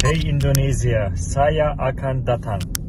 Hey Indonesia, saya akan datang.